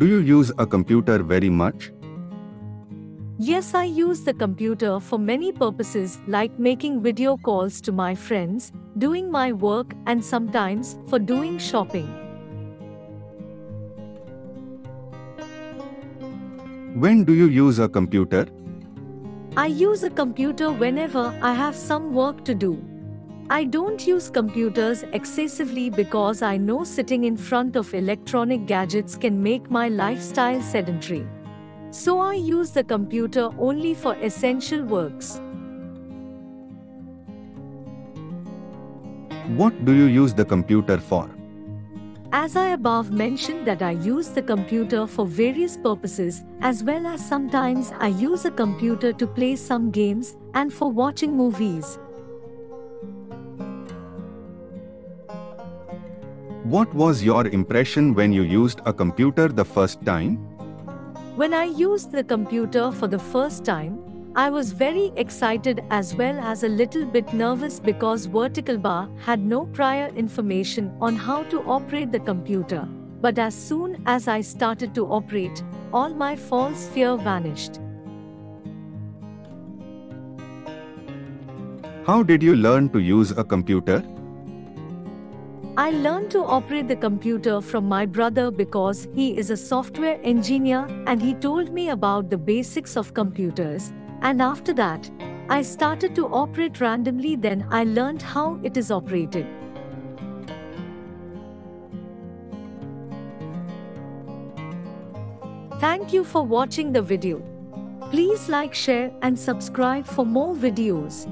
Do you use a computer very much? Yes, I use the computer for many purposes like making video calls to my friends, doing my work, and sometimes for doing shopping. When do you use a computer? I use a computer whenever I have some work to do. I don't use computers excessively because I know sitting in front of electronic gadgets can make my lifestyle sedentary. So I use the computer only for essential works. What do you use the computer for? As I above mentioned that I use the computer for various purposes as well as sometimes I use a computer to play some games and for watching movies. What was your impression when you used a computer the first time? When I used the computer for the first time, I was very excited as well as a little bit nervous because Vertical Bar had no prior information on how to operate the computer. But as soon as I started to operate, all my false fear vanished. How did you learn to use a computer? I learned to operate the computer from my brother because he is a software engineer and he told me about the basics of computers. And after that, I started to operate randomly, then I learned how it is operated. Thank you for watching the video. Please like, share, and subscribe for more videos.